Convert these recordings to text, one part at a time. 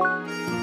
Música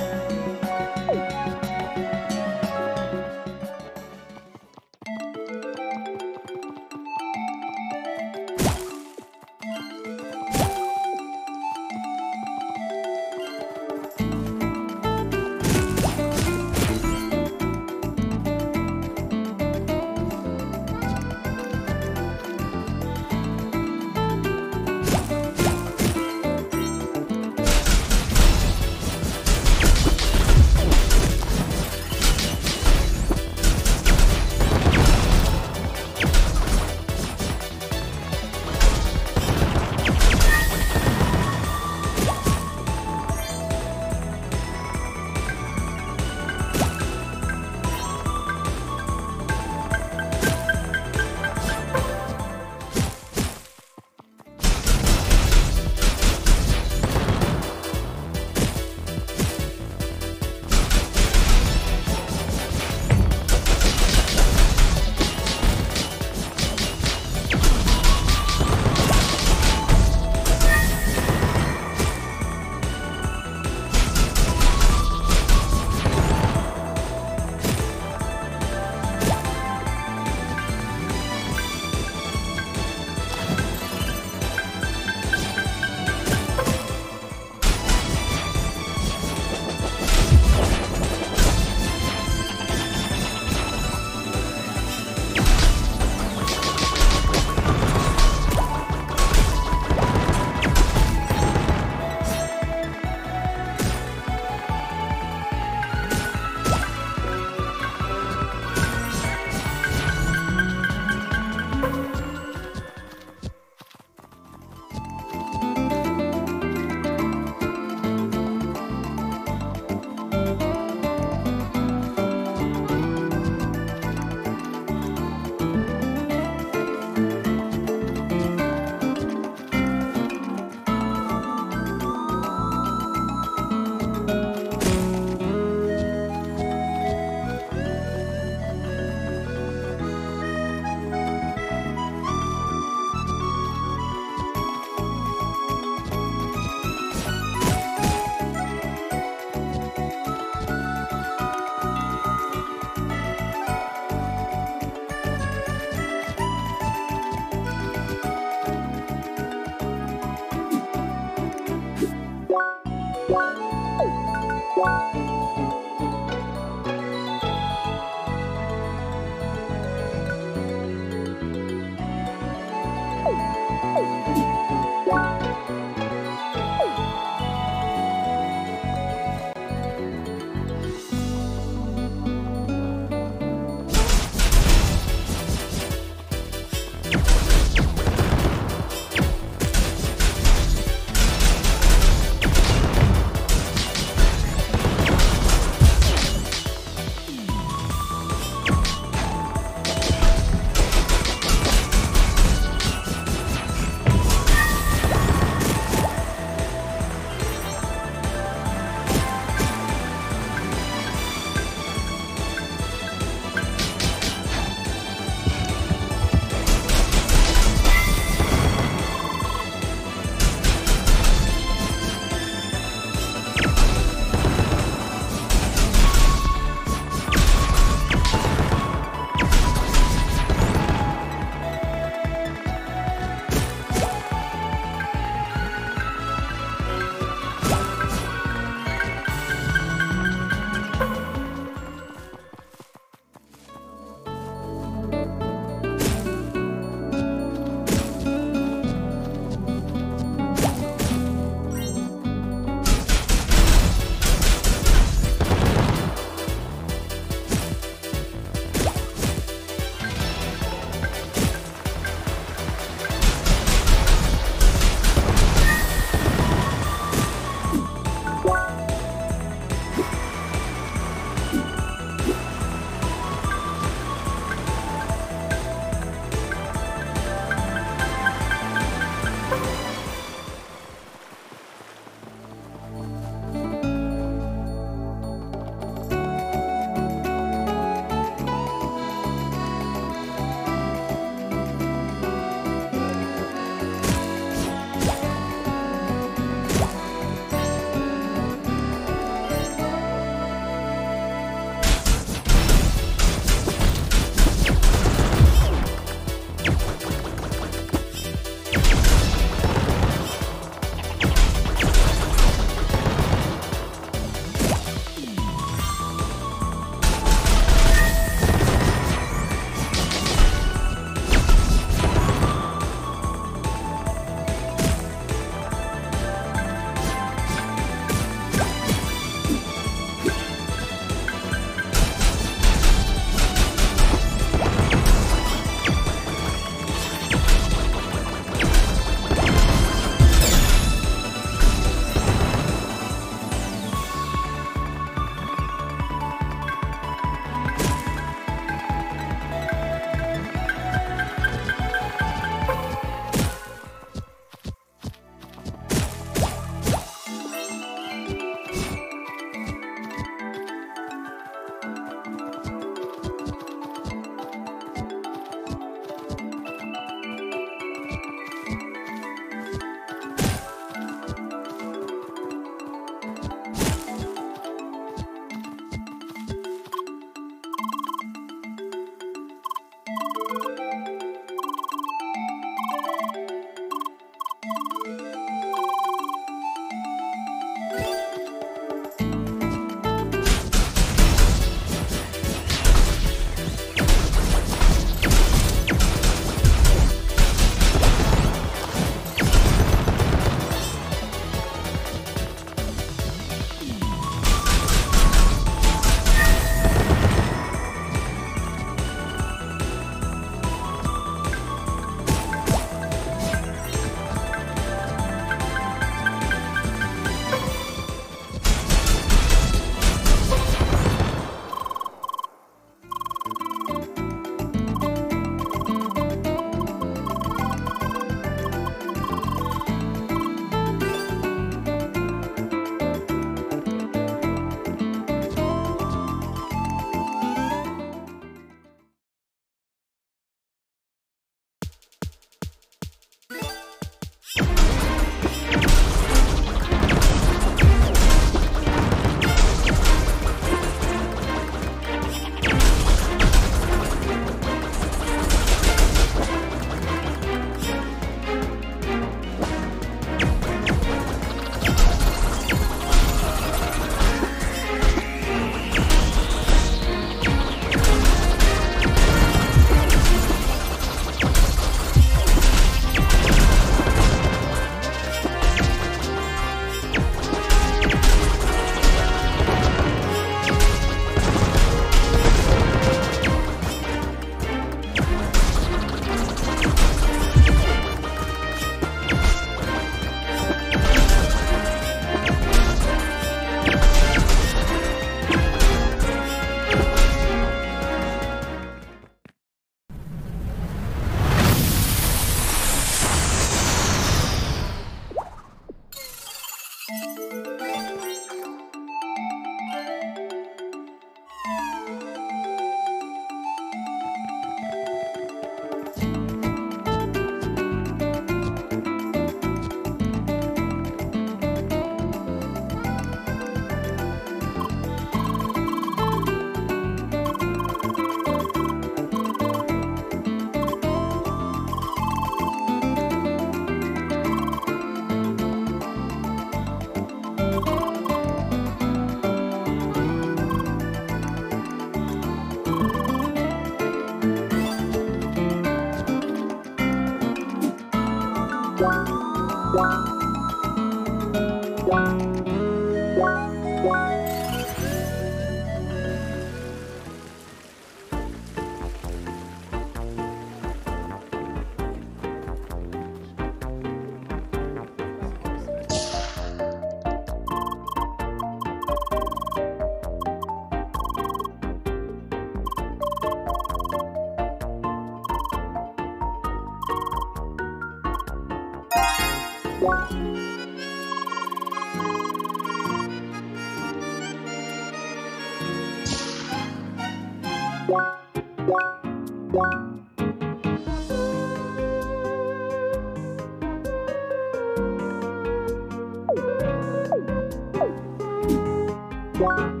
Bye.